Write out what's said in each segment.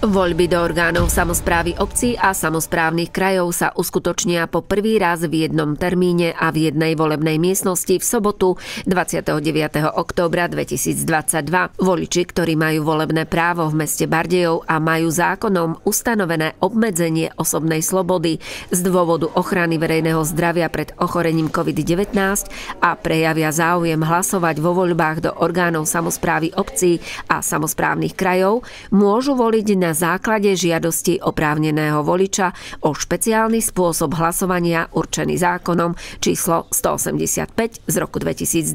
Voľby do orgánov samozprávy obcí a samozprávnych krajov sa uskutočnia po prvý raz v jednom termíne a v jednej volebnej miestnosti v sobotu 29. októbra 2022. Voliči, ktorí majú volebné právo v meste Bardejov a majú zákonom ustanovené obmedzenie osobnej slobody z dôvodu ochrany verejného zdravia pred ochorením COVID-19 a prejavia záujem hlasovať vo voľbách do orgánov samozprávy obcí a samozprávnych krajov, môžu voliť na na základe žiadosti oprávneného voliča o špeciálny spôsob hlasovania určený zákonom číslo 185 z roku 2022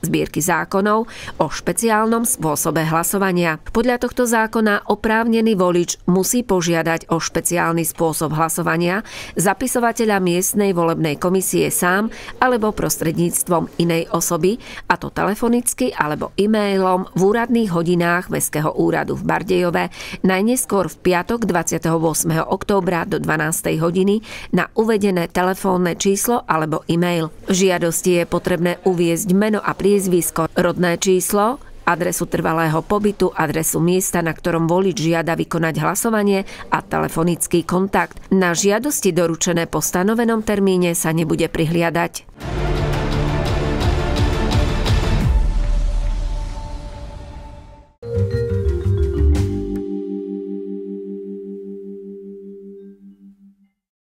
zbierky zákonov o špeciálnom spôsobe hlasovania. Podľa tohto zákona oprávnený volič musí požiadať o špeciálny spôsob hlasovania zapisovateľa miestnej volebnej komisie sám alebo prostredníctvom inej osoby, a to telefonicky alebo e-mailom v úradných hodinách Mestského úradu v Bardejove najneskôr v piatok 28. októbra do 12. hodiny na uvedené telefónne číslo alebo e-mail. V žiadosti je potrebné uviezť meno a priezvisko, rodné číslo, adresu trvalého pobytu, adresu miesta, na ktorom volič žiada vykonať hlasovanie a telefonický kontakt. Na žiadosti doručené po stanovenom termíne sa nebude prihliadať.